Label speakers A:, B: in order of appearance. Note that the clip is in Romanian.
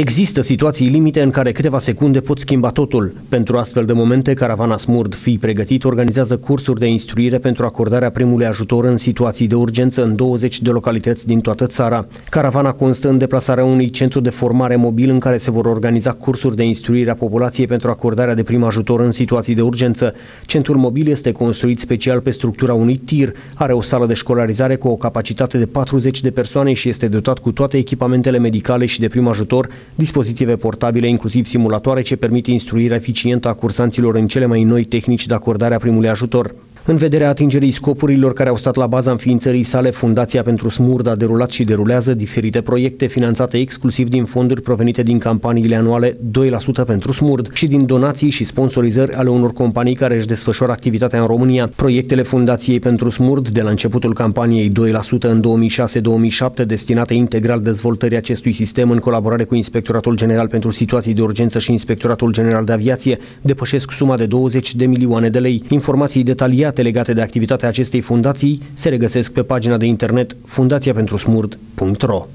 A: Există situații limite în care câteva secunde pot schimba totul. Pentru astfel de momente, Caravana Smurd Fii Pregătit organizează cursuri de instruire pentru acordarea primului ajutor în situații de urgență în 20 de localități din toată țara. Caravana constă în deplasarea unui centru de formare mobil în care se vor organiza cursuri de instruire a populației pentru acordarea de prim ajutor în situații de urgență. Centrul mobil este construit special pe structura unui tir, are o sală de școlarizare cu o capacitate de 40 de persoane și este dotat cu toate echipamentele medicale și de prim ajutor dispozitive portabile, inclusiv simulatoare, ce permit instruirea eficientă a cursanților în cele mai noi tehnici de acordare a primului ajutor. În vederea atingerii scopurilor care au stat la baza înființării sale, Fundația pentru Smurd a derulat și derulează diferite proiecte finanțate exclusiv din fonduri provenite din campaniile anuale 2% pentru Smurd și din donații și sponsorizări ale unor companii care își desfășoară activitatea în România. Proiectele Fundației pentru Smurd, de la începutul campaniei 2% în 2006-2007, destinate integral dezvoltării acestui sistem în colaborare cu Inspectoratul General pentru Situații de Urgență și Inspectoratul General de Aviație, depășesc suma de 20 de milioane de lei. Informații detaliate date legate de activitatea acestei fundații se regăsesc pe pagina de internet fundațiapentrusmurd.ro